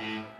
Mm-hmm.